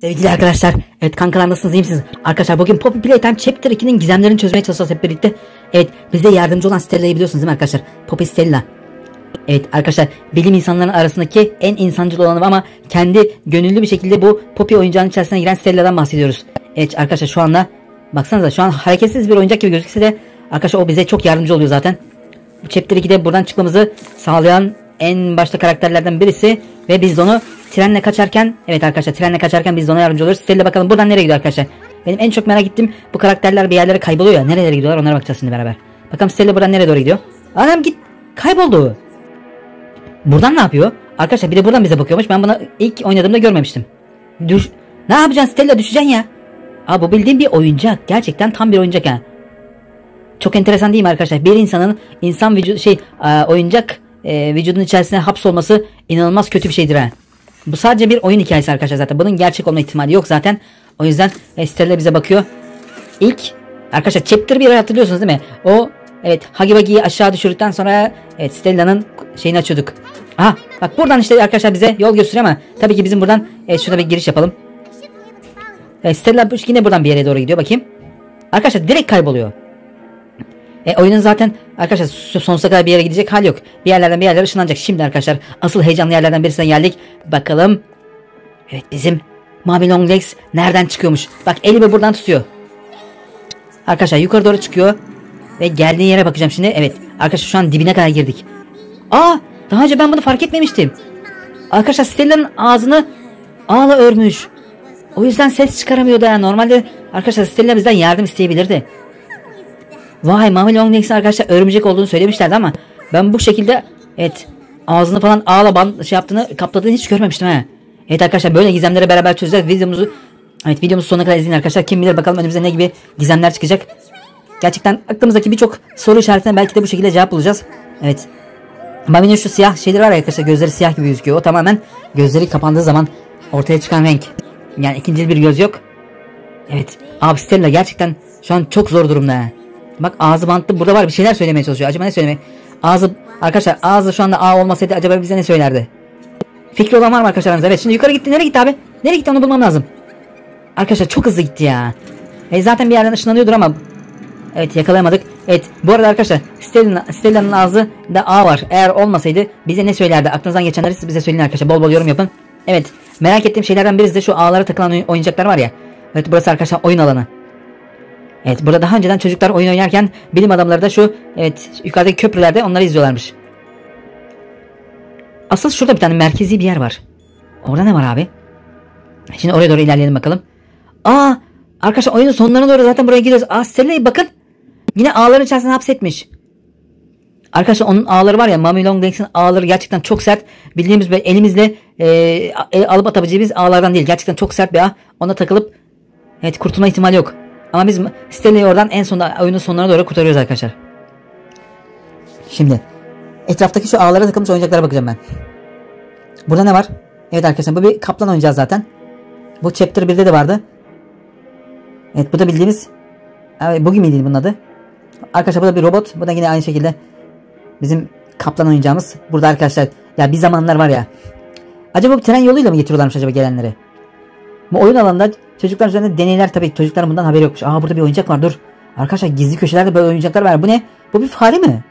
Sevgili arkadaşlar, evet kankalar nasılsınız iyi misiniz? Arkadaşlar bugün Poppy Playtime Chapter 2'nin gizemlerini çözmeye çalışacağız hep birlikte. Evet bize yardımcı olan Stella'yı biliyorsunuz değil mi arkadaşlar? Poppy Stella. Evet arkadaşlar bilim insanların arasındaki en insancıl olanı ama kendi gönüllü bir şekilde bu Poppy oyuncağının içerisine giren Stella'dan bahsediyoruz. Evet arkadaşlar şu anda baksanıza şu an hareketsiz bir oyuncak gibi gözükse de arkadaşlar o bize çok yardımcı oluyor zaten. Bu Chapter 2'de buradan çıkmamızı sağlayan en başta karakterlerden birisi ve biz de onu trenle kaçarken evet arkadaşlar trenle kaçarken biz de ona yardımcı oluruz. Stella bakalım buradan nereye gidiyor arkadaşlar. Benim en çok merak ettiğim bu karakterler bir yerlere kayboluyor ya. Nerelere gidiyorlar onlara bakacağız şimdi beraber. Bakalım Stella buradan nereye doğru gidiyor. Adam git kayboldu. Buradan ne yapıyor? Arkadaşlar bir de buradan bize bakıyormuş. Ben bunu ilk oynadığımda görmemiştim. Düş ne yapacaksın Stella düşeceksin ya. Aa bu bildiğin bir oyuncak. Gerçekten tam bir oyuncak ha. Çok enteresan değil mi arkadaşlar? Bir insanın insan vücudu şey oyuncak e, vücudun içerisine hapsolması inanılmaz kötü bir şeydir ha. Bu sadece bir oyun hikayesi arkadaşlar zaten. Bunun gerçek olma ihtimali yok zaten. O yüzden Estelle bize bakıyor. İlk arkadaşlar chapter 1 hatırlıyorsunuz değil mi? O evet Hagi Wagi'yi aşağı düşürdükten sonra evet Stella'nın şeyini açıyorduk. Aha bak buradan işte arkadaşlar bize yol gösteriyor ama tabii ki bizim buradan evet şurada bir giriş yapalım. Evet, Stella yine buradan bir yere doğru gidiyor bakayım. Arkadaşlar direkt kayboluyor. E, oyunun zaten arkadaşlar sonsuza kadar bir yere gidecek hal yok. Bir yerlerden bir yerlere ışınlanacak. Şimdi arkadaşlar asıl heyecanlı yerlerden birisine geldik. Bakalım. Evet bizim Mavi Long Legs nereden çıkıyormuş? Bak elimi buradan tutuyor. Arkadaşlar yukarı doğru çıkıyor. Ve geldiği yere bakacağım şimdi. Evet arkadaşlar şu an dibine kadar girdik. Aa daha önce ben bunu fark etmemiştim. Arkadaşlar Stella'nın ağzını ağla örmüş. O yüzden ses çıkaramıyordu yani. Normalde arkadaşlar Stella bizden yardım isteyebilirdi. Vay Mavi Longlegs'in arkadaşlar örümcek olduğunu söylemişlerdi ama ben bu şekilde evet ağzını falan ağla ban şey yaptığını kapladığını hiç görmemiştim ha. Evet arkadaşlar böyle gizemleri beraber çözeceğiz. Videomuzu evet videomuzu sonuna kadar izleyin arkadaşlar. Kim bilir bakalım önümüze ne gibi gizemler çıkacak. Gerçekten aklımızdaki birçok soru işaretine belki de bu şekilde cevap bulacağız. Evet. Mavi'nin şu siyah şeyleri var arkadaşlar gözleri siyah gibi gözüküyor. O tamamen gözleri kapandığı zaman ortaya çıkan renk. Yani ikinci bir göz yok. Evet. Abi Stella gerçekten şu an çok zor durumda. Bak ağzı bantlı. Burada var bir şeyler söylemeye çalışıyor. Acaba ne söylemeye? Ağzı arkadaşlar ağzı şu anda A olmasaydı acaba bize ne söylerdi? Fikri olan var mı arkadaşlar Evet şimdi yukarı gitti. Nereye gitti abi? Nereye gitti onu bulmam lazım. Arkadaşlar çok hızlı gitti ya. E zaten bir yerden ışınlanıyordur ama Evet yakalayamadık. Evet bu arada arkadaşlar Stella'nın ağzı da A var. Eğer olmasaydı bize ne söylerdi? Aklınızdan geçenleri siz bize söyleyin arkadaşlar. Bol bol yorum yapın. Evet merak ettiğim şeylerden birisi de şu ağlara takılan oyuncaklar var ya. Evet burası arkadaşlar oyun alanı. Evet burada daha önceden çocuklar oyun oynarken bilim adamları da şu evet yukarıdaki köprülerde onları izliyorlarmış. Asıl şurada bir tane merkezi bir yer var. Orada ne var abi? Şimdi oraya doğru ilerleyelim bakalım. Aa arkadaşlar oyunun sonlarına doğru zaten buraya gidiyoruz. Aa Stella'yı bakın. Yine ağların içerisine hapsetmiş. Arkadaşlar onun ağları var ya Mami Long Legs'in ağları gerçekten çok sert. Bildiğimiz böyle elimizle e, alıp atabileceğimiz ağlardan değil. Gerçekten çok sert bir ağ. Ona takılıp evet kurtulma ihtimali yok. Ama biz Stella'yı oradan en sonunda oyunun sonlarına doğru kurtarıyoruz arkadaşlar. Şimdi etraftaki şu ağlara takılmış oyuncaklara bakacağım ben. Burada ne var? Evet arkadaşlar bu bir kaplan oynayacağız zaten. Bu chapter 1'de de vardı. Evet bu da bildiğimiz evet, bugün miydi bunun adı? Arkadaşlar bu da bir robot. Bu da yine aynı şekilde bizim kaplan oynayacağımız. Burada arkadaşlar ya bir zamanlar var ya. Acaba bu tren yoluyla mı getiriyorlarmış acaba gelenleri? Bu oyun alanında çocuklar üzerinde deneyler tabii çocukların bundan haberi yokmuş. Aa burada bir oyuncak var dur. Arkadaşlar gizli köşelerde böyle oyuncaklar var. Bu ne? Bu bir fare mi?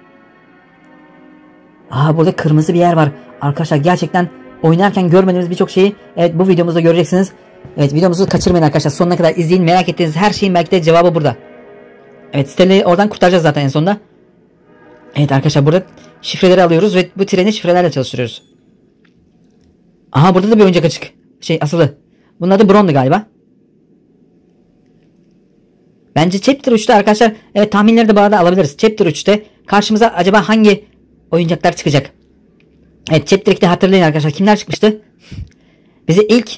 Aa burada kırmızı bir yer var. Arkadaşlar gerçekten oynarken görmediğimiz birçok şeyi evet bu videomuzda göreceksiniz. Evet videomuzu kaçırmayın arkadaşlar. Sonuna kadar izleyin. Merak ettiğiniz her şeyin belki de cevabı burada. Evet Stella'yı oradan kurtaracağız zaten en sonunda. Evet arkadaşlar burada şifreleri alıyoruz ve bu treni şifrelerle çalıştırıyoruz. Aha burada da bir oyuncak açık. Şey asılı. Bunun adı Bron'du galiba. Bence Chapter 3'te arkadaşlar evet tahminleri de bu arada alabiliriz. Chapter 3'te karşımıza acaba hangi oyuncaklar çıkacak? Evet Chapter 2'de hatırlayın arkadaşlar kimler çıkmıştı? Bizi ilk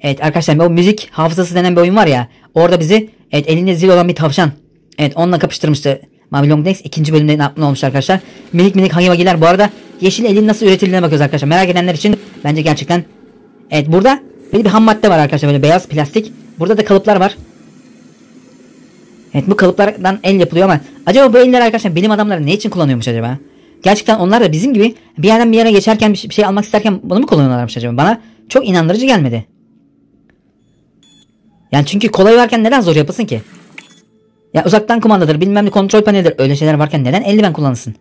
evet arkadaşlar o müzik hafızası denen bir oyun var ya orada bizi evet elinde zil olan bir tavşan evet onunla kapıştırmıştı. Mavi Long Legs ikinci bölümde ne olmuş arkadaşlar. Minik minik Hagiwagi'ler bu arada yeşil elin nasıl üretildiğine bakıyoruz arkadaşlar. Merak edenler için bence gerçekten evet burada Böyle bir ham madde var arkadaşlar böyle beyaz plastik. Burada da kalıplar var. Evet bu kalıplardan el yapılıyor ama acaba bu eller arkadaşlar bilim adamları ne için kullanıyormuş acaba? Gerçekten onlar da bizim gibi bir yerden bir yere geçerken bir şey almak isterken bunu mu kullanıyorlarmış acaba? Bana çok inandırıcı gelmedi. Yani çünkü kolay varken neden zor yapılsın ki? Ya uzaktan kumandadır bilmem ne kontrol panelidir. Öyle şeyler varken neden eldiven kullanılsın?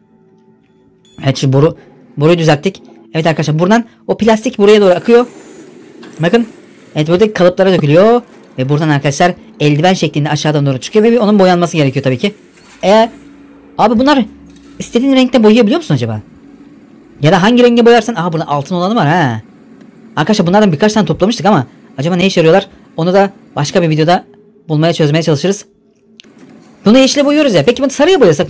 Evet şu boru, boruyu düzelttik. Evet arkadaşlar buradan o plastik buraya doğru akıyor. Bakın. Evet buradaki kalıplara dökülüyor. Ve buradan arkadaşlar eldiven şeklinde aşağıdan doğru çıkıyor. Ve onun boyanması gerekiyor tabii ki. Eğer abi bunlar istediğin renkte boyayabiliyor musun acaba? Ya da hangi renge boyarsan. Aha burada altın olanı var ha. Arkadaşlar bunlardan birkaç tane toplamıştık ama acaba ne işe yarıyorlar? Onu da başka bir videoda bulmaya çözmeye çalışırız. Bunu yeşile boyuyoruz ya. Peki bunu sarıya boyasak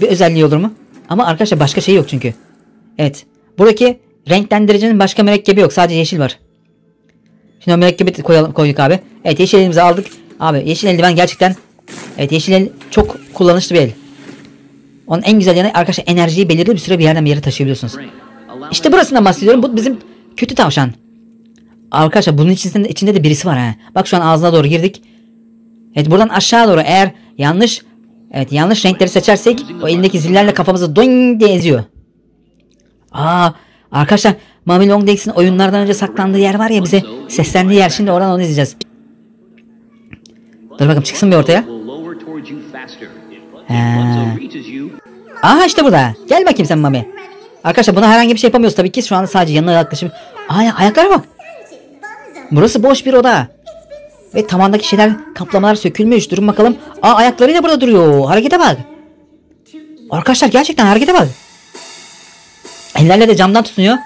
bir özelliği olur mu? Ama arkadaşlar başka şey yok çünkü. Evet. Buradaki renklendiricinin başka mürekkebi yok. Sadece yeşil var. Şimdi o mürekkebi koyalım, koyduk abi. Evet yeşil elimize aldık. Abi yeşil eldiven gerçekten Evet yeşil el çok kullanışlı bir el. Onun en güzel yanı arkadaşlar enerjiyi belirli bir süre bir yerden bir yere taşıyabiliyorsunuz. İşte burasından bahsediyorum. Bu bizim kötü tavşan. Arkadaşlar bunun içinde, içinde de birisi var ha. Bak şu an ağzına doğru girdik. Evet buradan aşağı doğru eğer yanlış evet yanlış renkleri seçersek o elindeki zillerle kafamızı doing diye eziyor. Aa arkadaşlar Mami Long Legs'in oyunlardan önce saklandığı yer var ya bize seslendiği yer şimdi oradan onu izleyeceğiz. Dur bakalım çıksın bir ortaya. Aha işte burada. Gel bakayım sen Mami. Arkadaşlar buna herhangi bir şey yapamıyoruz tabii ki. Şu anda sadece yanına yaklaşım. Aa ayaklara bak. Burası boş bir oda. Ve tavandaki şeyler kaplamalar sökülmüş. Durun bakalım. Aa ayaklarıyla burada duruyor. Harekete bak. Arkadaşlar gerçekten harekete bak. Ellerle de camdan tutunuyor.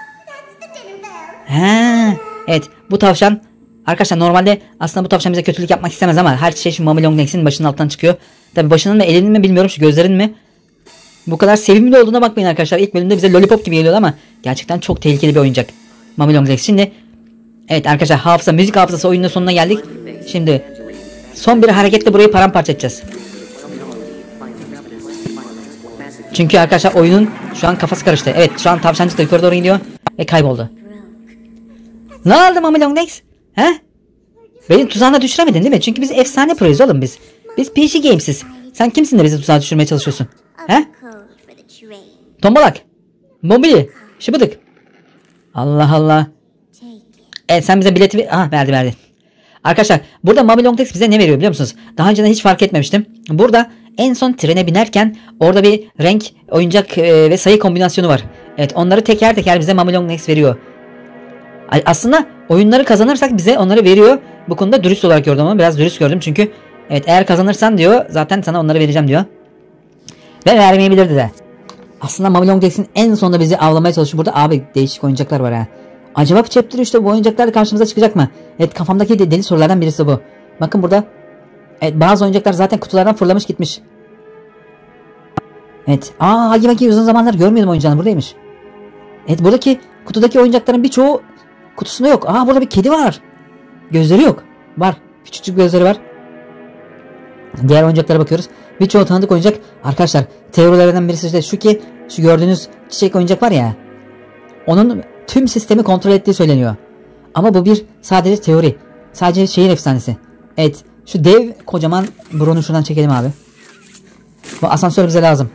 He, evet bu tavşan arkadaşlar normalde aslında bu tavşan bize kötülük yapmak istemez ama her şey şu Mami Long başının altından çıkıyor. Tabi başının mı elinin mi bilmiyorum şu gözlerin mi. Bu kadar sevimli olduğuna bakmayın arkadaşlar. İlk bölümde bize lollipop gibi geliyordu ama gerçekten çok tehlikeli bir oyuncak. Mami Long Legs. Şimdi evet arkadaşlar hafıza müzik hafızası oyunun sonuna geldik. Şimdi son bir hareketle burayı paramparça edeceğiz. Çünkü arkadaşlar oyunun şu an kafası karıştı. Evet şu an tavşancık da yukarı doğru gidiyor ve kayboldu. Ne oldu Mami Long Legs? He? Benim tuzağına düşüremedin değil mi? Çünkü biz efsane proyuz oğlum biz. Biz PC Games'iz. Sen kimsin de bizi tuzağa düşürmeye çalışıyorsun? He? Tombalak. Mobili. Şıbıdık. Allah Allah. Evet sen bize bileti... Ah verdi verdi. Arkadaşlar burada Mami Longtex bize ne veriyor biliyor musunuz? Daha önceden hiç fark etmemiştim. Burada en son trene binerken orada bir renk, oyuncak e, ve sayı kombinasyonu var. Evet onları teker teker bize Mami Longtex veriyor. Aslında oyunları kazanırsak bize onları veriyor. Bu konuda dürüst olarak gördüm ama biraz dürüst gördüm çünkü evet eğer kazanırsan diyor zaten sana onları vereceğim diyor. Ve vermeyebilirdi de. Aslında Mami Long Jackson en sonunda bizi avlamaya çalışıyor. Burada abi değişik oyuncaklar var ha. Acaba Chapter işte bu oyuncaklar karşımıza çıkacak mı? Evet kafamdaki de deli sorulardan birisi bu. Bakın burada evet, bazı oyuncaklar zaten kutulardan fırlamış gitmiş. Evet. Aa Hagi Vagi uzun zamanlar görmüyordum oyuncağını buradaymış. Evet buradaki kutudaki oyuncakların birçoğu kutusunda yok. Aa burada bir kedi var. Gözleri yok. Var. Küçücük gözleri var. Diğer oyuncaklara bakıyoruz. Birçoğu tanıdık oyuncak. Arkadaşlar teorilerden birisi de şu ki şu gördüğünüz çiçek oyuncak var ya. Onun tüm sistemi kontrol ettiği söyleniyor. Ama bu bir sadece teori. Sadece şehir efsanesi. Evet şu dev kocaman burunu şuradan çekelim abi. Bu asansör bize lazım.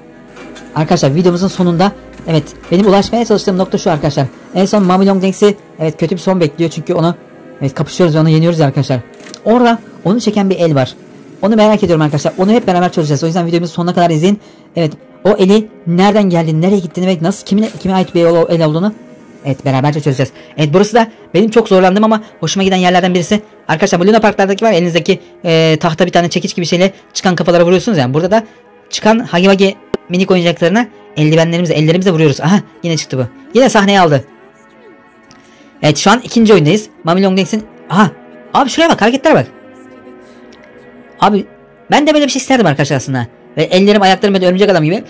Arkadaşlar videomuzun sonunda evet benim ulaşmaya çalıştığım nokta şu arkadaşlar. En son Mami Long Dance'i evet kötü bir son bekliyor çünkü onu evet kapışıyoruz ve onu yeniyoruz arkadaşlar. Orada onu çeken bir el var. Onu merak ediyorum arkadaşlar. Onu hep beraber çözeceğiz. O yüzden videomuzu sonuna kadar izleyin. Evet o eli nereden geldiğini, nereye gittiğini ve nasıl kimine, kime ait bir el olduğunu Evet beraberce çözeceğiz. Evet burası da benim çok zorlandım ama hoşuma giden yerlerden birisi. Arkadaşlar bu Luna Parklardaki var elinizdeki e, tahta bir tane çekiç gibi şeyle çıkan kafalara vuruyorsunuz yani. Burada da çıkan Hagi Wagi minik oyuncaklarına eldivenlerimizle ellerimizle vuruyoruz. Aha yine çıktı bu. Yine sahneye aldı. Evet şu an ikinci oyundayız. Mami Long Legs'in... Aha abi şuraya bak hareketlere bak. Abi ben de böyle bir şey isterdim arkadaşlar aslında. Ve ellerim ayaklarım böyle örümcek adam gibi.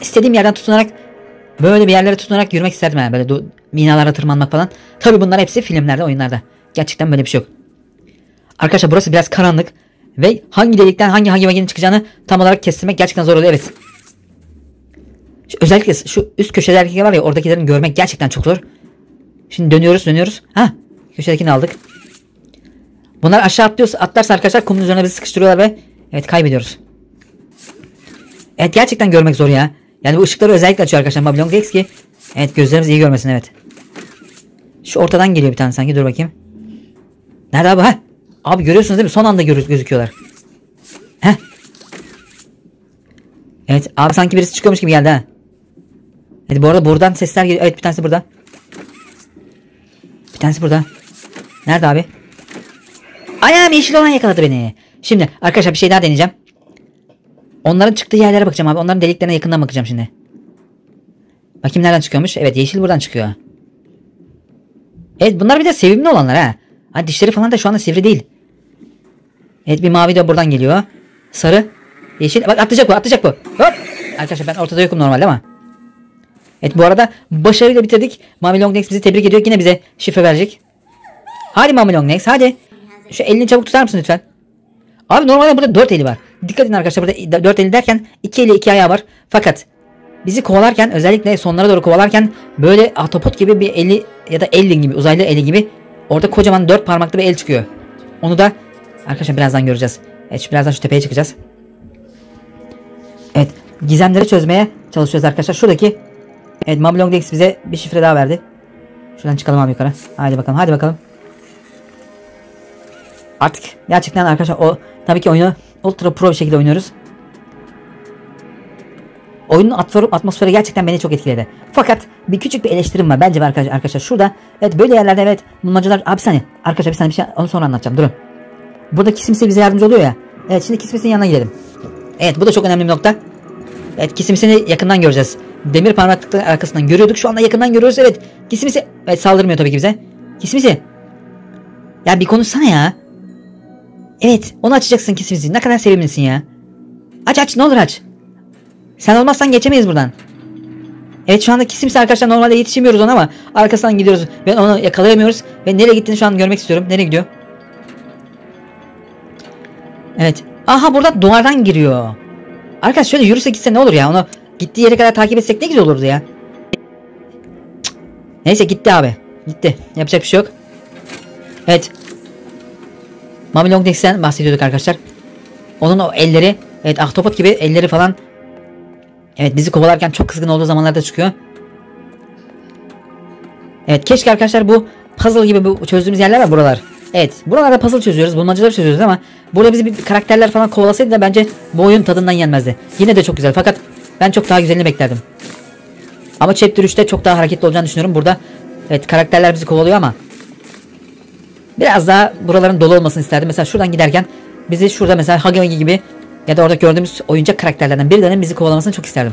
İstediğim yerden tutunarak böyle bir yerlere tutunarak yürümek isterdim yani. Böyle binalara tırmanmak falan. Tabi bunlar hepsi filmlerde oyunlarda. Gerçekten böyle bir şey yok. Arkadaşlar burası biraz karanlık. Ve hangi delikten hangi hangi vagenin çıkacağını tam olarak kestirmek gerçekten zor oluyor. Evet. Özellikle şu üst köşelerdeki var ya oradakilerini görmek gerçekten çok zor. Şimdi dönüyoruz dönüyoruz. Ha köşedekini aldık. Bunlar aşağı atlıyorsa atlarsa arkadaşlar kumun üzerine bizi sıkıştırıyorlar ve evet kaybediyoruz. Evet gerçekten görmek zor ya. Yani bu ışıkları özellikle açıyor arkadaşlar Babylon Gex ki evet gözlerimiz iyi görmesin evet. Şu ortadan geliyor bir tane sanki dur bakayım. Nerede abi ha? Abi görüyorsunuz değil mi? Son anda görü gözüküyorlar. Heh. Evet abi sanki birisi çıkıyormuş gibi geldi ha. Evet bu arada buradan sesler geliyor. Evet bir tanesi burada. Bir tanesi burada. Nerede abi? Ayağım yeşil olan yakaladı beni. Şimdi arkadaşlar bir şey daha deneyeceğim. Onların çıktığı yerlere bakacağım abi. Onların deliklerine yakından bakacağım şimdi. Bakayım nereden çıkıyormuş. Evet yeşil buradan çıkıyor. Evet bunlar bir de sevimli olanlar ha. ha dişleri falan da şu anda sivri değil. Evet bir mavi de buradan geliyor. Sarı. Yeşil. Bak atlayacak bu atlayacak bu. Hop. Arkadaşlar ben ortada yokum normalde ama. Evet bu arada başarıyla bitirdik. Mami Longlegs bizi tebrik ediyor. Yine bize şifre verecek. Hadi Mami Longlegs hadi. Şu elini çabuk tutar mısın lütfen? Abi normalde burada 4 eli var. Dikkat edin arkadaşlar burada 4 eli derken 2 eli 2 ayağı var. Fakat bizi kovalarken özellikle sonlara doğru kovalarken böyle atopot gibi bir eli ya da elin gibi uzaylı eli gibi orada kocaman 4 parmaklı bir el çıkıyor. Onu da arkadaşlar birazdan göreceğiz. Evet birazdan şu tepeye çıkacağız. Evet gizemleri çözmeye çalışıyoruz arkadaşlar. Şuradaki Evet Mablong Dex bize bir şifre daha verdi. Şuradan çıkalım abi yukarı. Hadi bakalım hadi bakalım. Artık gerçekten arkadaşlar o tabii ki oyunu ultra pro bir şekilde oynuyoruz. Oyunun atmosferi gerçekten beni çok etkiledi. Fakat bir küçük bir eleştirim var bence arkadaşlar, arkadaşlar şurada. Evet böyle yerlerde evet bulmacalar. Abi saniye arkadaşlar bir saniye bir şey onu sonra anlatacağım durun. Burada Kismisi bize yardımcı oluyor ya. Evet şimdi Kismisi'nin yanına gidelim. Evet bu da çok önemli bir nokta. Evet Kismisi'ni yakından göreceğiz. Demir parmaklıkların arkasından görüyorduk. Şu anda yakından görüyoruz evet. Kismisi evet saldırmıyor tabii ki bize. Kismisi. Ya bir konuşsana ya. Evet onu açacaksın Kismisi. Ne kadar sevimlisin ya. Aç aç ne olur aç. Sen olmazsan geçemeyiz buradan. Evet şu anda Kismisi arkadaşlar normalde yetişemiyoruz ona ama arkasından gidiyoruz ve onu yakalayamıyoruz. Ve nereye gittiğini şu an görmek istiyorum. Nereye gidiyor? Evet. Aha burada duvardan giriyor. Arkadaş şöyle yürüse gitse ne olur ya onu gittiği yere kadar takip etsek ne güzel olurdu ya. Neyse gitti abi. Gitti. Yapacak bir şey yok. Evet. Mami Long Nex'ten bahsediyorduk arkadaşlar. Onun o elleri evet ahtapot gibi elleri falan Evet bizi kovalarken çok kızgın olduğu zamanlarda çıkıyor. Evet keşke arkadaşlar bu puzzle gibi bu çözdüğümüz yerler var buralar. Evet buralarda puzzle çözüyoruz bulmacaları çözüyoruz ama burada bizi bir karakterler falan kovalasaydı da bence bu oyun tadından yenmezdi. Yine de çok güzel fakat ben çok daha güzelini beklerdim. Ama Chapter 3'te çok daha hareketli olacağını düşünüyorum. Burada evet karakterler bizi kovalıyor ama biraz daha buraların dolu olmasını isterdim. Mesela şuradan giderken bizi şurada mesela Huggy gibi ya da orada gördüğümüz oyuncak karakterlerden birilerinin bizi kovalamasını çok isterdim.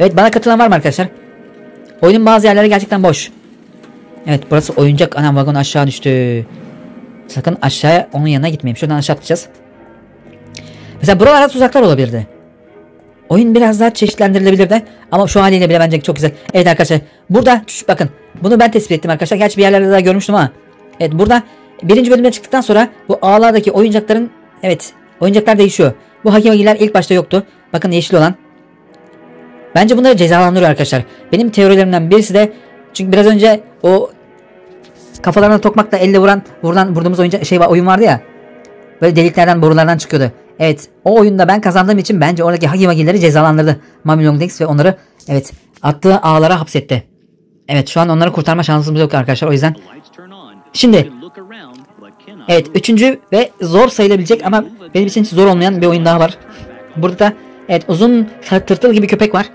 Evet bana katılan var mı arkadaşlar? Oyunun bazı yerleri gerçekten boş. Evet burası oyuncak anam vagon aşağı düştü. Sakın aşağıya onun yanına gitmeyeyim. Şuradan aşağı atlayacağız. Mesela buralarda tuzaklar olabilirdi. Oyun biraz daha çeşitlendirilebilirdi. Ama şu haliyle bile bence çok güzel. Evet arkadaşlar. Burada bakın. Bunu ben tespit ettim arkadaşlar. Gerçi bir yerlerde daha görmüştüm ama. Evet burada birinci bölümde çıktıktan sonra bu ağlardaki oyuncakların evet oyuncaklar değişiyor. Bu hakimegiler ilk başta yoktu. Bakın yeşil olan. Bence bunları cezalandırıyor arkadaşlar. Benim teorilerimden birisi de çünkü biraz önce o kafalarına tokmakla elle vuran vurulan vurduğumuz oyunca şey var oyun vardı ya. Böyle deliklerden borulardan çıkıyordu. Evet o oyunda ben kazandığım için bence oradaki Hagi Magi'leri cezalandırdı. Mami Longlegs ve onları evet attığı ağlara hapsetti. Evet şu an onları kurtarma şansımız yok arkadaşlar o yüzden. Şimdi evet üçüncü ve zor sayılabilecek ama benim için zor olmayan bir oyun daha var. Burada da evet uzun tırtıl gibi köpek var.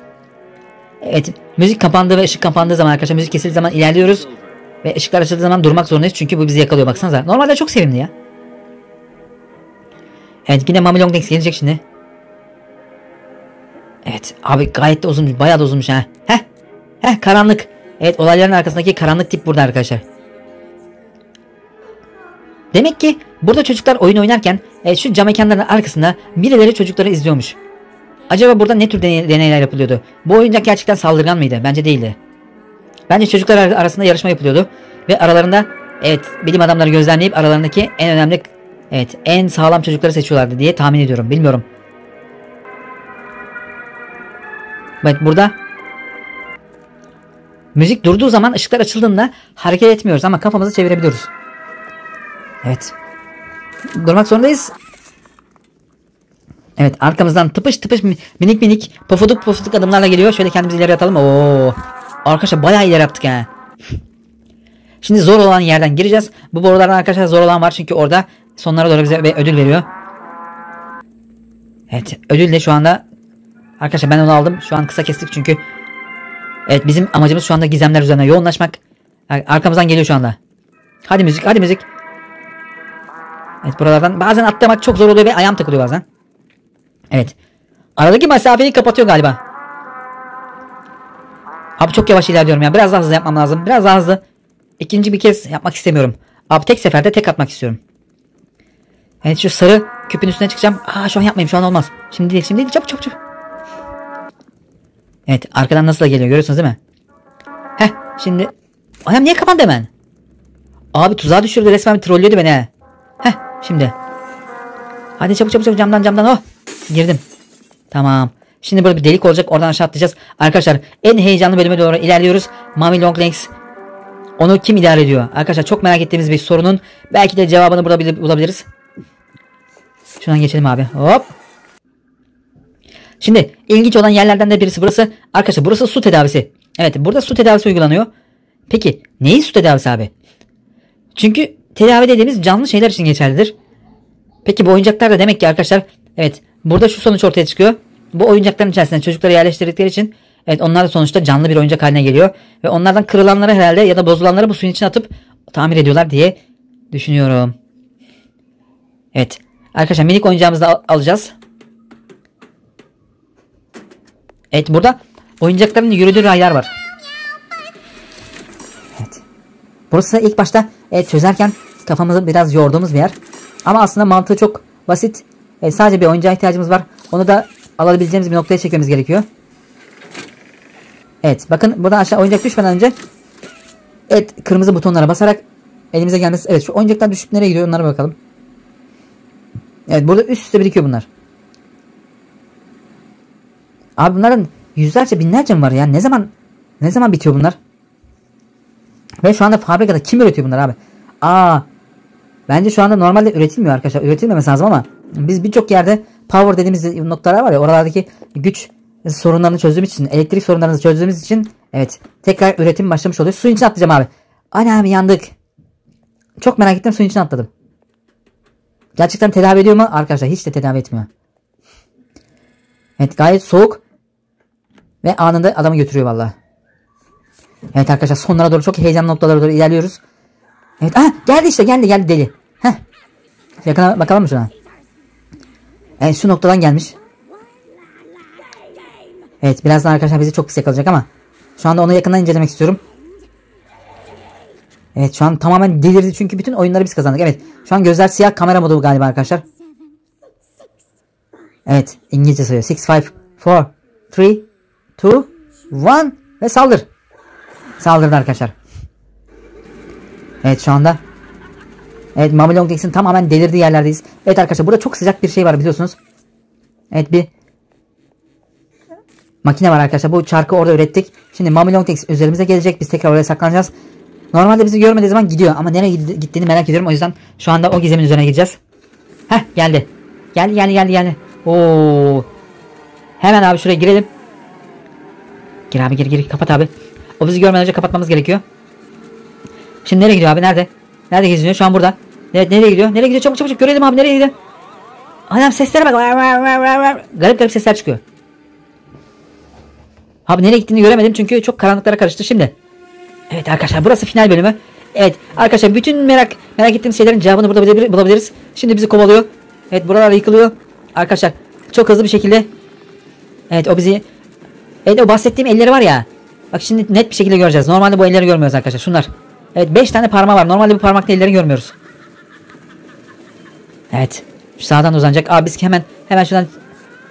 Evet müzik kapandığı ve ışık kapandığı zaman arkadaşlar müzik kesildiği zaman ilerliyoruz. Ve ışıklar açıldığı zaman durmak zorundayız çünkü bu bizi yakalıyor baksanıza. Normalde çok sevimli ya. Evet yine Mami Longlegs gelecek şimdi. Evet abi gayet de uzunmuş bayağı da uzunmuş ha. Heh. Heh karanlık. Evet olayların arkasındaki karanlık tip burada arkadaşlar. Demek ki burada çocuklar oyun oynarken evet, şu cam mekanların arkasında birileri çocukları izliyormuş. Acaba burada ne tür deney deneyler yapılıyordu? Bu oyuncak gerçekten saldırgan mıydı? Bence değildi. Bence çocuklar arasında yarışma yapılıyordu. Ve aralarında evet bilim adamları gözlemleyip aralarındaki en önemli evet en sağlam çocukları seçiyorlardı diye tahmin ediyorum. Bilmiyorum. Evet burada müzik durduğu zaman ışıklar açıldığında hareket etmiyoruz ama kafamızı çevirebiliyoruz. Evet. Durmak zorundayız. Evet arkamızdan tıpış tıpış minik minik pofuduk pofuduk adımlarla geliyor. Şöyle kendimizi ileri atalım. Oo. Arkadaşlar bayağı ileri yaptık ha. Şimdi zor olan yerden gireceğiz. Bu borulardan arkadaşlar zor olan var çünkü orada sonlara doğru bize ödül veriyor. Evet ödül de şu anda arkadaşlar ben onu aldım. Şu an kısa kestik çünkü Evet bizim amacımız şu anda gizemler üzerine yoğunlaşmak. Arkamızdan geliyor şu anda. Hadi müzik hadi müzik. Evet buralardan bazen atlamak çok zor oluyor ve ayağım takılıyor bazen. Evet. Aradaki mesafeyi kapatıyor galiba. Abi çok yavaş ilerliyorum ya. Biraz daha hızlı yapmam lazım. Biraz daha hızlı. İkinci bir kez yapmak istemiyorum. Abi tek seferde tek atmak istiyorum. Evet şu sarı küpün üstüne çıkacağım. Aa şu an yapmayayım şu an olmaz. Şimdi değil şimdi değil çabuk çabuk çabuk. Evet arkadan nasıl da geliyor görüyorsunuz değil mi? Heh şimdi. Ayağım niye kapandı hemen? Abi tuzağa düşürdü resmen bir trollüyordu beni he. Heh şimdi. Hadi çabuk çabuk çabuk camdan camdan oh. Girdim. Tamam. Şimdi burada bir delik olacak oradan aşağı atlayacağız. Arkadaşlar en heyecanlı bölüme doğru ilerliyoruz. Mami Longlegs. Onu kim idare ediyor? Arkadaşlar çok merak ettiğimiz bir sorunun belki de cevabını burada bulabiliriz. Şuradan geçelim abi. Hop. Şimdi ilginç olan yerlerden de birisi burası. Arkadaşlar burası su tedavisi. Evet burada su tedavisi uygulanıyor. Peki neyin su tedavisi abi? Çünkü tedavi dediğimiz canlı şeyler için geçerlidir. Peki bu oyuncaklar da demek ki arkadaşlar evet burada şu sonuç ortaya çıkıyor. Bu oyuncakların içerisinde çocukları yerleştirdikleri için evet onlar da sonuçta canlı bir oyuncak haline geliyor. Ve onlardan kırılanları herhalde ya da bozulanları bu suyun içine atıp tamir ediyorlar diye düşünüyorum. Evet arkadaşlar minik oyuncağımızı da al alacağız. Evet burada oyuncakların yürüdüğü raylar var. Evet. Burası ilk başta evet, çözerken kafamızı biraz yorduğumuz bir yer. Ama aslında mantığı çok basit. Evet, sadece bir oyuncağa ihtiyacımız var. Onu da alabileceğimiz bir noktaya çekmemiz gerekiyor. Evet bakın buradan aşağı oyuncak düşmeden önce Evet kırmızı butonlara basarak elimize gelmesi. Evet şu oyuncaklar düşüp nereye gidiyor onlara bakalım. Evet burada üst üste birikiyor bunlar. Abi bunların yüzlerce binlerce mi var ya? Ne zaman ne zaman bitiyor bunlar? Ve şu anda fabrikada kim üretiyor bunlar abi? Aa bence şu anda normalde üretilmiyor arkadaşlar. Üretilmemesi lazım ama biz birçok yerde power dediğimiz noktalar var ya oralardaki güç sorunlarını çözdüğümüz için elektrik sorunlarını çözdüğümüz için evet tekrar üretim başlamış oluyor. Suyun içine atlayacağım abi. Ana abi yandık. Çok merak ettim suyun içine atladım. Gerçekten tedavi ediyor mu? Arkadaşlar hiç de tedavi etmiyor. Evet gayet soğuk. Ve anında adamı götürüyor valla. Evet arkadaşlar sonlara doğru çok heyecanlı noktalara doğru ilerliyoruz. Evet aha geldi işte geldi geldi deli. Heh. Yakına bakalım mı şuna? Evet şu noktadan gelmiş. Evet birazdan arkadaşlar bizi çok pis yakalayacak ama şu anda onu yakından incelemek istiyorum. Evet şu an tamamen delirdi çünkü bütün oyunları biz kazandık. Evet şu an gözler siyah kamera modu galiba arkadaşlar. Evet İngilizce sayıyor. 6, 5, 4, 3, 2, 1 ve saldır. Saldırdı arkadaşlar. Evet şu anda. Evet Mamelon Dix'in tamamen delirdiği yerlerdeyiz. Evet arkadaşlar burada çok sıcak bir şey var biliyorsunuz. Evet bir makine var arkadaşlar. Bu çarkı orada ürettik. Şimdi Mamelon Dix üzerimize gelecek. Biz tekrar oraya saklanacağız. Normalde bizi görmediği zaman gidiyor. Ama nereye gittiğini merak ediyorum. O yüzden şu anda o gizemin üzerine gideceğiz. Heh geldi. Geldi geldi geldi geldi. Oo. Hemen abi şuraya girelim. Gir abi gir gir kapat abi. O bizi görmeden önce kapatmamız gerekiyor. Şimdi nereye gidiyor abi nerede? Nerede geziniyor şu an burada. Evet nereye gidiyor? Nereye gidiyor çabuk çabuk görelim abi nereye gidiyor? Adam seslere bak. Garip garip sesler çıkıyor. Abi nereye gittiğini göremedim çünkü çok karanlıklara karıştı şimdi. Evet arkadaşlar burası final bölümü. Evet arkadaşlar bütün merak merak ettiğim şeylerin cevabını burada bulabiliriz. Şimdi bizi kovalıyor. Evet buralar yıkılıyor. Arkadaşlar çok hızlı bir şekilde. Evet o bizi Evet o bahsettiğim elleri var ya. Bak şimdi net bir şekilde göreceğiz. Normalde bu elleri görmüyoruz arkadaşlar. Şunlar. Evet 5 tane parmağı var. Normalde bu parmakta elleri görmüyoruz. Evet. Sağdan uzanacak. Abi biz hemen hemen şuradan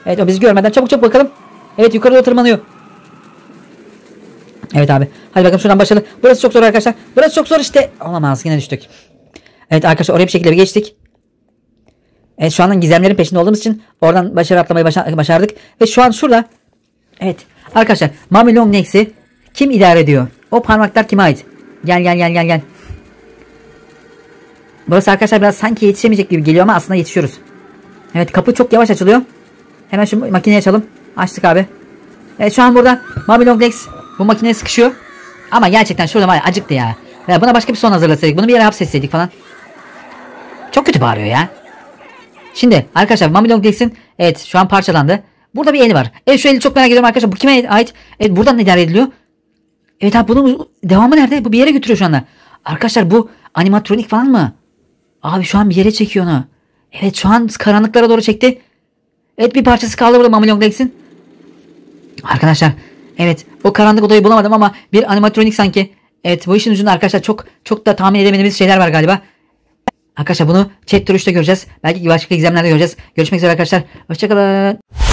Evet o bizi görmeden çabuk çabuk bakalım. Evet yukarıda tırmanıyor. Evet abi. Hadi bakalım şuradan başlayalım. Burası çok zor arkadaşlar. Burası çok zor işte. Olamaz yine düştük. Evet arkadaşlar oraya bir şekilde bir geçtik. Evet şu an gizemlerin peşinde olduğumuz için oradan başarı atlamayı başardık. Ve şu an şurada. Evet arkadaşlar Mami Long Nex'i kim idare ediyor? O parmaklar kime ait? Gel gel gel gel gel. Burası arkadaşlar biraz sanki yetişemeyecek gibi geliyor ama aslında yetişiyoruz. Evet kapı çok yavaş açılıyor. Hemen şu makineyi açalım. Açtık abi. Evet şu an burada Mami Long Legs bu makineye sıkışıyor. Ama gerçekten şurada var ya acıktı ya. ya. Buna başka bir son hazırlasaydık. Bunu bir yere hapsetseydik falan. Çok kötü bağırıyor ya. Şimdi arkadaşlar Mami Long Legs'in evet şu an parçalandı. Burada bir eli var. Evet şu eli çok merak ediyorum arkadaşlar. Bu kime ait? Evet buradan idare ediliyor. Evet abi bunun devamı nerede? Bu bir yere götürüyor şu anda. Arkadaşlar bu animatronik falan mı? Abi şu an bir yere çekiyor onu. Evet şu an karanlıklara doğru çekti. Evet bir parçası kaldı burada Mami Long Legs'in. Arkadaşlar evet o karanlık odayı bulamadım ama bir animatronik sanki. Evet bu işin ucunda arkadaşlar çok çok da tahmin edemediğimiz şeyler var galiba. Arkadaşlar bunu Chat 3'te göreceğiz. Belki başka egzemlerde göreceğiz. Görüşmek üzere arkadaşlar. Hoşçakalın.